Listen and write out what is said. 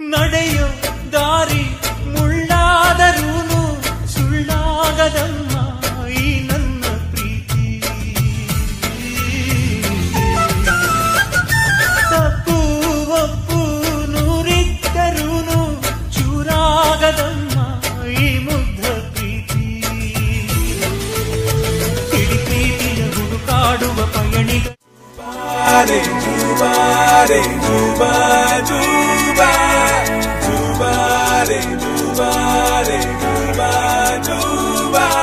ನಡೆಯೋ ದಾರಿ ಮುಳ್ಳಾದರೂನು ಸುಳ್ಳಾಗದಮ್ಮ ಈ ನನ್ನ ಪ್ರೀತಿ. ತಪ್ಪು ಒಪ್ಪು ನೂರಿದ್ದರೂನು ಚೂರಾಗದಮ್ಮ ಈ ಮುಗ್ಧ ಪ್ರೀತಿ. ತಿಳಿ ಪ್ರೀತಿಯ ಹುಡುಕಾಡುವ ಪಯಣಿಗ ಬಾರೆ ಬಾರೆ body, Cuba.